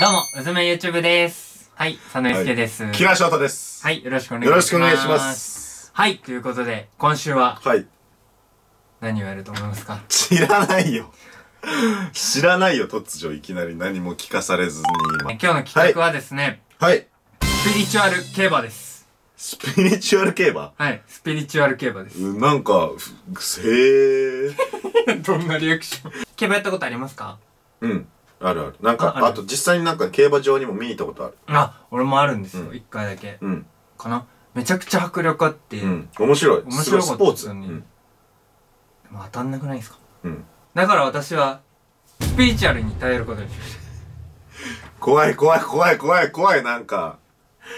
どうも、うずめ YouTube です。はい、佐野祐介です。木梨翔太です。はい、よろしくお願いします。よろしくお願いしま。す。はい、ということで、今週ははい。何をやると思いますか？知らないよ。知らないよ、突如いきなり何も聞かされずに今。今日の企画はですね、はい。スピリチュアル競馬です。スピリチュアル競馬？はい、スピリチュアル競馬です。うなんか、ふへえ。どんなリアクション？競馬やったことありますか？うん。あるある。なんか、ああと実際になんか競馬場にも見に行ったことある。あ、俺もあるんですよ、うん一、回だけ。うん。かな？めちゃくちゃ迫力あって、うん。面白い。面白いスポーツ。うん。でも当たんなくないですか？うん。だから私は、スピリチュアルに頼ることにしました。怖い怖い怖い怖い怖いなんか、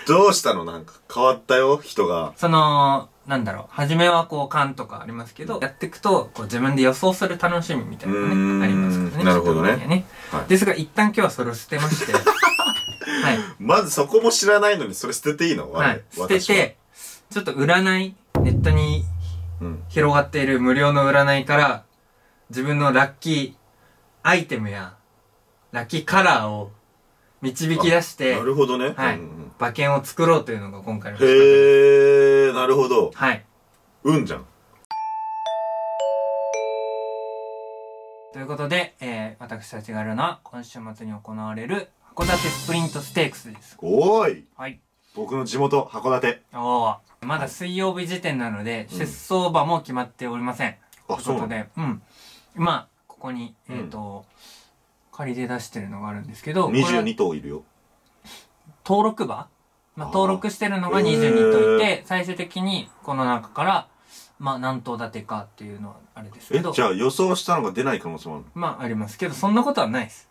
どうしたの？なんか変わったよ、人が。その、なんだろう、初めはこう勘とかありますけど、やっていくと、こう自分で予想する楽しみみたいなのね、ありますからね。なるほどね人の場合ははいですが、一旦今日はそれを捨てまして、はい。まずそこも知らないのにそれ捨てていいの？はい。捨てて、ちょっと占い、ネットにうん。広がっている無料の占いから、自分のラッキーアイテムや、ラッキーカラーを導き出してな、るほどね。はいうんうん馬券を作ろうというのが今回の企画。へえ、なるほど。はい。うんじゃん。ということで、えー、私たちがやるのは今週末に行われる函館スプリントステークスです。おーいはい。僕の地元、函館。おーまだ水曜日時点なので、うん出走馬も決まっておりません。あ、といそうことで、うん。今、ここに、えっ、と、仮で出してるのがあるんですけど、これは ?22 頭いるよ。登録馬？まあ、登録してるのがへー22頭いて、最終的にこの中から、まあ、何頭立てかっていうのはあれですけど、、えじゃあ予想したのが出ない可能性もあるまあ、ありますけど、そんなことはないです。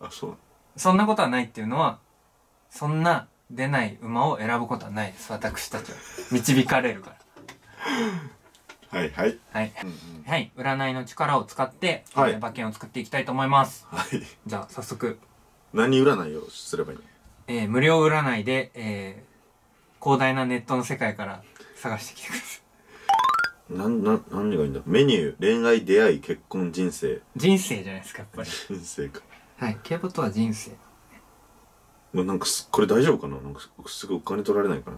のあ、そうそんなことはないっていうのは、そんな出ない馬を選ぶことはないです。私たちは。導かれるか はいはい。ら。はい。はい。占いの力を使って、はいえー馬券を作っていきたいと思います。はい。じゃあ、早速、何占いをすればいいの？えー無料占いで、えー広大なネットの世界から探してきてください。なん、な、何がいいんだ？メニュー、恋愛、出会い、結婚、人生。人生じゃないですか、やっぱり。人生か。はい。競馬とは人生。もうなんかす、これ大丈夫かな？なんかすすぐお金取られないかな？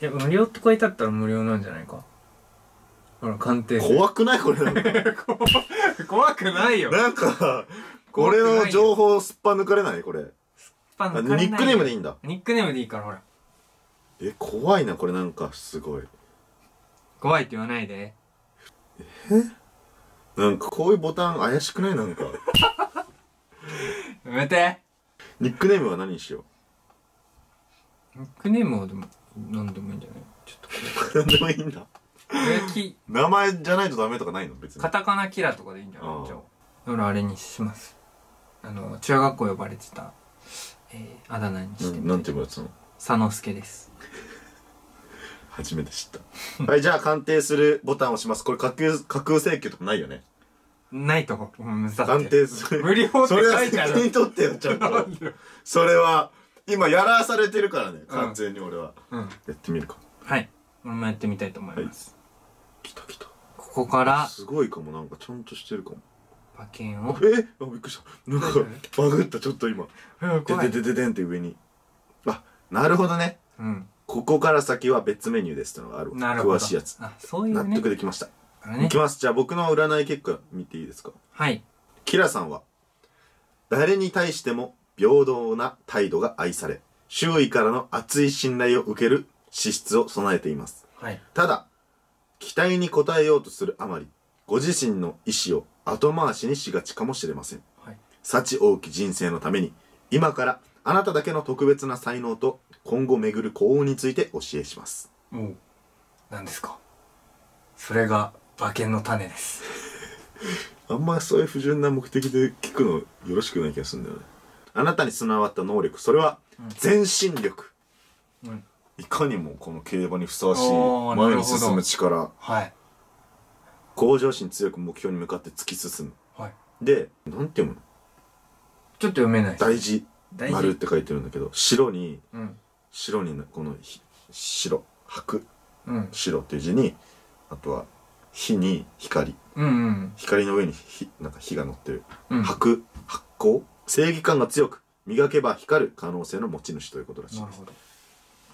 いや、無料って書いてあったら無料なんじゃないか。ほら、鑑定怖くないこれなんか。怖くないよ。なんか、これの情報すっぱ抜かれないこれ。パンあニックネームでいいいんだ。ニックネームでいいから、ほら。え、怖いな、これなんか、すごい。怖いって言わないで。なんか、こういうボタン怪しくない？なんか。やめて。ニックネームは何にしよニックネームはでも、なんでもいいんじゃない？ちょっと。う。なんでもいいんだ。名前じゃないとダメとかないの？別に。カタカナキラとかでいいんじゃない？じゃあ。俺あれにします。あの、中学校呼ばれてた、えー、あだ名にしてななんて呼ばれてたの？佐之助です。初めて知った。はい、じゃあ鑑定するボタンを押します。これ架空、架空請求とかないよね？ないと思う。うん、だって鑑定する。無料ってそれは書いてある責任取ってよ、ちゃんと。それは、今やらされてるからね、完全に俺は。うん。やってみるか。はい。俺もやってみたいと思います。来た来た。ここから、すごいかも、なんかちゃんとしてるかも。馬券を。え？あ、びっくりした。なんかバグった、ちょっと今。うん、でででででんって上に。あ、なるほどね。うん。ここから先は別メニューですってのがある。なるほど。詳しいやつ。あ、そういう納ね。得できました。いき。ます。じゃあ僕の占い結果見ていいですか？はい。キラさんは、誰に対しても平等な態度が愛され、周囲からの熱い信頼を受ける資質を備えています。はい。ただ、期待に応えようとするあまり、ご自身の意志を後回しにしがちかもしれません。はい。幸多き人生のために、今からあなただけの特別な才能と今後巡る幸運について教えします。おう。何ですか？それが馬券の種です。あんまそういう不純な目的で聞くのよろしくない気がするんだよね。あなたに備わった能力、それは全身力。うん。いかにもこの競馬にふさわしい前に進む力はい。向上心強く目標に向かって突き進むはい。でなんて読むの？ちょっと読めない。大事丸って書いてるんだけど白にうん。白にこのひ白白うん。白っていう字にあとは火に光うんうん。光の上に火なんか火が乗ってるうん。白発光正義感が強く磨けば光る可能性の持ち主ということらしいですなるほど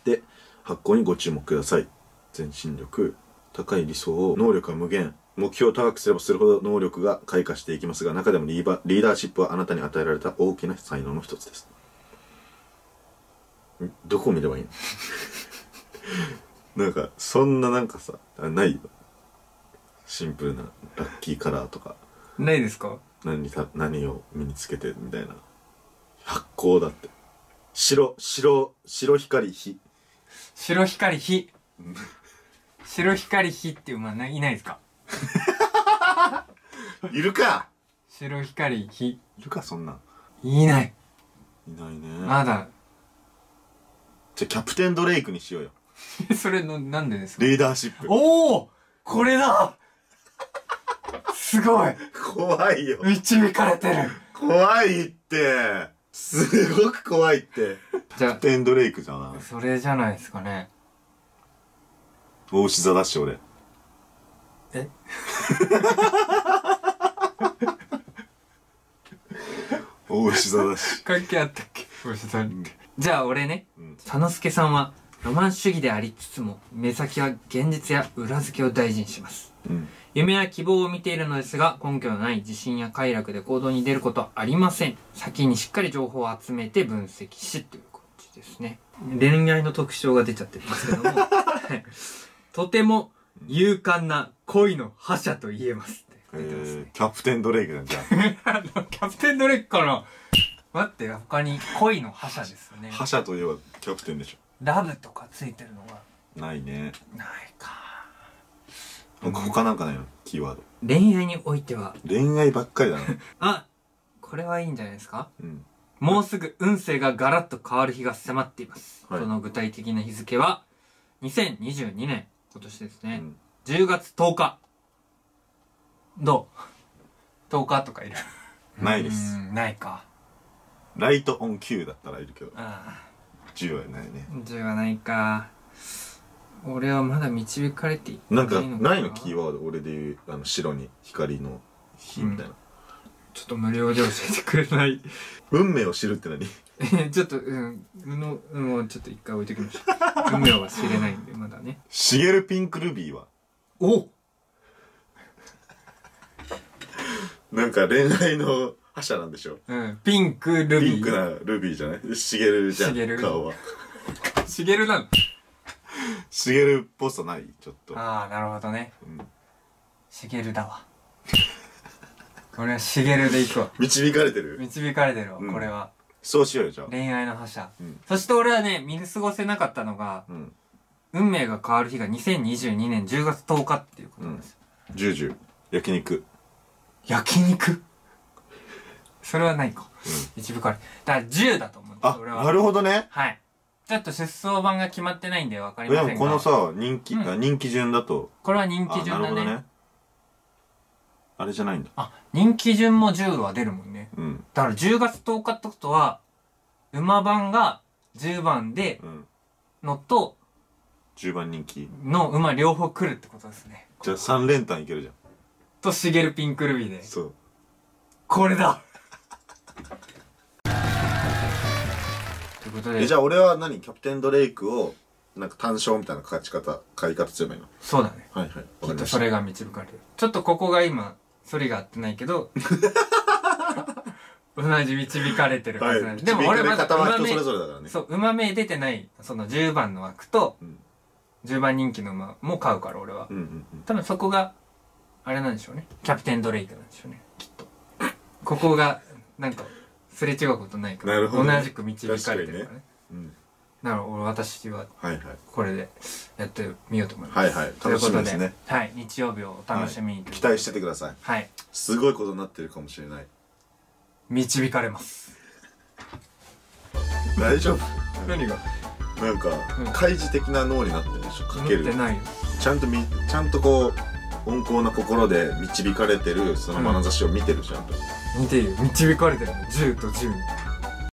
で発行にご注目ください。全身力高い理想能力は無限。目標を高くすればするほど能力が開花していきますが中でもリーバリーダーシップはあなたに与えられた大きな才能の一つです。んどこを見ればいいの？なんかそんななんかさあない？よシンプルなラッキーカラーとか。ないですか？何た何を身につけてみたいな。発光だって。白白白光火白光火。白光火っていう馬ないないですか？いるか。白光火。いるかそんなん。いない。いないね。まだ。じゃあキャプテンドレイクにしようよ。それのなんでですか？リーダーシップ。おおこれだ！すごい！怖いよ。導かれてる。怖いってすごく怖いって。じゃキャプテンドレイクじゃなあそれじゃないですかね。大牛座だし俺。え？大牛座だし。関係あったっけ？星さんってじゃあ俺ね。うん。佐之助さんはロマン主義でありつつも目先は現実や裏付けを大事にします。うん。夢や希望を見ているのですが根拠のない自信や快楽で行動に出ることはありません。先にしっかり情報を集めて分析しという感じですね。恋愛の特徴が出ちゃってますけども。は いとても勇敢な恋の覇者と言えますって。え書いてますね。ー、キャプテンドレイクじゃんじゃキャプテンドレックかな。待って他に恋の覇者ですよね。あ覇者といえばキャプテンでしラブとかついてるのがょないね。ないか。なんか他なんかないの？キーワード。恋愛においては。恋愛ばっかりだな。あこれはいいんじゃないですか？うん。もうすぐ運勢がガラッと変わる日が迫っています。はい。その具体的な日付は、2022年、今年ですね。うん。10月10日。どう ?10 日とかいる？ないです。ないか。ライトオン Q だったらいるけど。あ10はないねあ、10はないか。俺はまだ導かれていってなんかのないのキーワード俺で言うあの白に光の火みたいな、ちょっと無料で教えてくれない？運命を知るって何？えちょっと、うん、運の、運をちょっと一回置いときましょう。運命は知れないんで、まだね。シゲルピンクルビーは？おなんか恋愛の覇者なんでしょう。ん、ピンクルビー。ピンクなルビーじゃない？シゲルじゃんシゲル。顔は。しげるなのシゲルっぽさないちょっと。ああ、なるほどね。うん。しげるだわ。俺はしげるで行くわ。導かれてる？導かれてるわ、うん。これは。そうしようよじゃあ。恋愛の覇者。うん。そして俺はね、見過ごせなかったのが、うん。運命が変わる日が2022年10月10日っていうことなんですよ。ジュージュ焼肉。焼肉？それはないか。一部から。だから10だと思うあ俺は。なるほどねはい。ちょっと出走版が決まってないんでわかりませんが。でもこのさ人気、うんあ人気順だとこれは人あ気順だね。なるほどねあれじゃないんだあ、人気順も10は出るもんね。うんだから10月10日ってことは、馬番が10番でうんのと、10番人気の馬両方来るってことですね。じゃあ3連単いけるじゃんと、シゲルピンクルビーで。そうこれだということで、えじゃあ俺は何？キャプテンドレイクをなんか単勝みたいな書き方書き方すればいいの？そうだね。はいはいわきっとそれが導かれる。ちょっとここが今、それが合ってないけど、同じ導かれてるはずなんで。でも俺まだ馬名それぞれだからねそう、馬名出てない、その10番の枠と、うん10番人気の馬も買うから俺はう。んうんうん多分そこが、あれなんでしょうね。キャプテンドレイクなんでしょうね。きっと。ここが、なんか、すれ違うことないから。なるほどね。同じく導かれてるからね。うん。だから俺、私は、はいはい。これで、やってみようと思います。はいはい。ということ楽しみですねはい、日曜日をお楽しみに、期待しててください。はい。すごいことになってるかもしれない。導かれます。大丈夫。何が？なんか、うん。開示的な脳になってるでしょ？かける。持ってないよ。ちゃんとみちゃんとこう温厚な心で導かれてるその眼差しを見てるじゃん。と、見てよ。導かれてるの。10と10に。